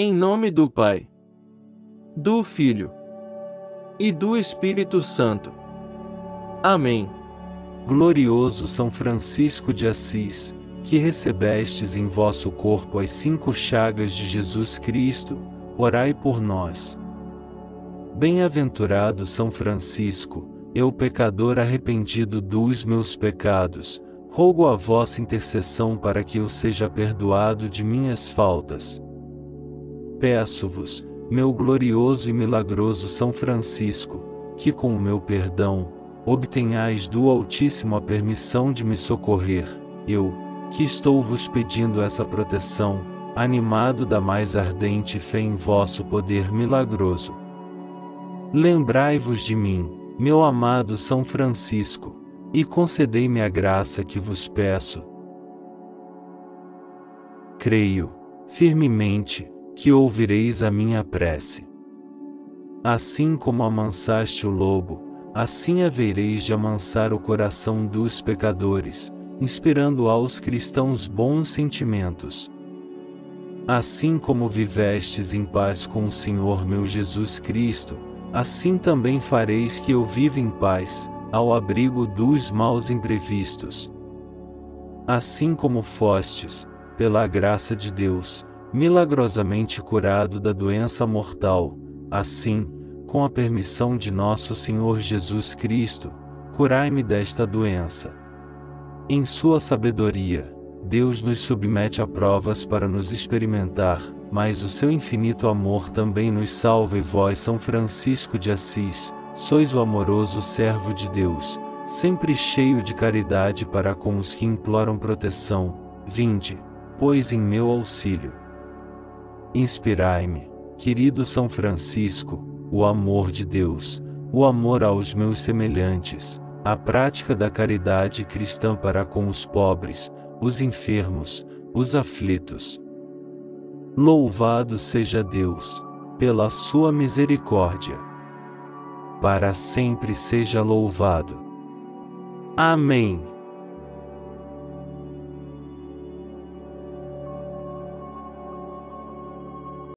Em nome do Pai, do Filho e do Espírito Santo. Amém. Glorioso São Francisco de Assis, que recebestes em vosso corpo as cinco chagas de Jesus Cristo, orai por nós. Bem-aventurado São Francisco, eu pecador arrependido dos meus pecados, rogo a vossa intercessão para que eu seja perdoado de minhas faltas Peço-vos, meu glorioso e milagroso São Francisco, que com o meu perdão, obtenhais do Altíssimo a permissão de me socorrer, eu, que estou vos pedindo essa proteção, animado da mais ardente fé em vosso poder milagroso. Lembrai-vos de mim, meu amado São Francisco, e concedei-me a graça que vos peço. Creio, firmemente, que ouvireis a minha prece. Assim como amansaste o lobo, assim havereis de amansar o coração dos pecadores, inspirando aos cristãos bons sentimentos. Assim como vivestes em paz com o Senhor meu Jesus Cristo, assim também fareis que eu viva em paz, ao abrigo dos maus imprevistos. Assim como fostes, pela graça de Deus, milagrosamente curado da doença mortal, assim, com a permissão de nosso Senhor Jesus Cristo, curai-me desta doença. Em sua sabedoria, Deus nos submete a provas para nos experimentar, mas o seu infinito amor também nos salva e vós São Francisco de Assis, sois o amoroso servo de Deus, sempre cheio de caridade para com os que imploram proteção, vinde, pois em meu auxílio. Inspirai-me, querido São Francisco, o amor de Deus, o amor aos meus semelhantes, a prática da caridade cristã para com os pobres, os enfermos, os aflitos. Louvado seja Deus, pela sua misericórdia. Para sempre seja louvado. Amém.